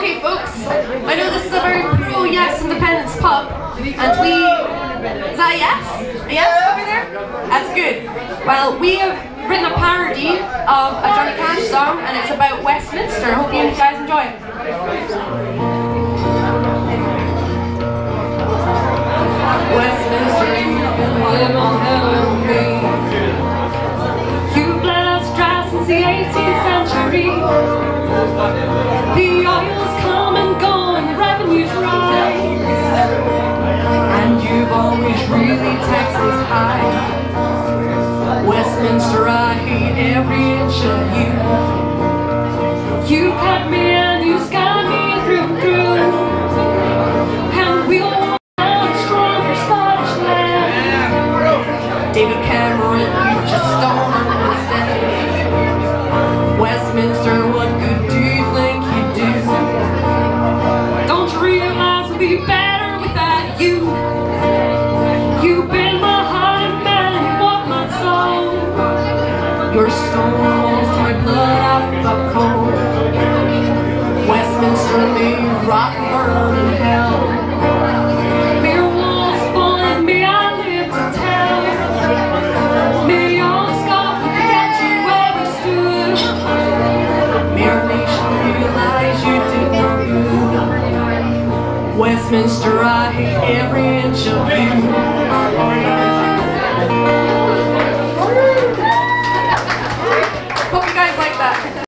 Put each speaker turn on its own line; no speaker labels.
Okay, folks, I know this is a very pro yes independence pub, and we. Is that a yes? A yes over there? That's good. Well, we have written a parody of a Johnny Cash song, and it's about Westminster. Hope you guys enjoy it. Westminster, really taxed us high. Westminster, I hate every inch of you. You cut me and you scarred me through and through. And we'll a stronger Scottish land. David Cameron, you just don't Your stone walls my blood out the cold. Westminster may rock burn in hell. Your walls and may I live to tell. May your scar forget you ever stood. Our nation realize you did no good. Westminster, I hate every inch of you.